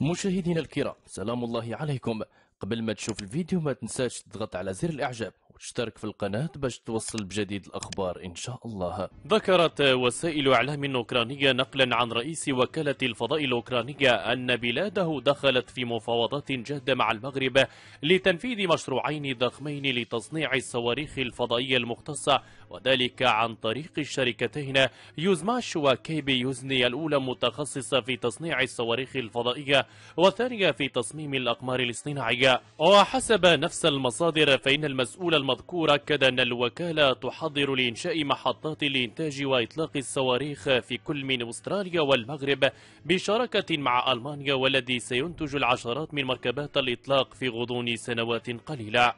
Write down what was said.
مشاهدينا الكرام سلام الله عليكم. قبل ما تشوف الفيديو ما تنساش تضغط على زر الإعجاب وتشترك في القناة باش توصل بجديد الأخبار إن شاء الله. ذكرت وسائل إعلام أوكرانية نقلا عن رئيس وكالة الفضاء الأوكرانية أن بلاده دخلت في مفاوضات جادة مع المغرب لتنفيذ مشروعين ضخمين لتصنيع الصواريخ الفضائية المختصة وذلك عن طريق الشركتين يوزماش وكيبي يوزني الأولى متخصصة في تصنيع الصواريخ الفضائية والثانية في تصميم الأقمار الاصطناعية. وحسب نفس المصادر فإن المسؤول المذكور أكد أن الوكالة تحضر لإنشاء محطات لإنتاج وإطلاق الصواريخ في كل من أستراليا والمغرب بشراكة مع ألمانيا والذي سينتج العشرات من مركبات الإطلاق في غضون سنوات قليلة.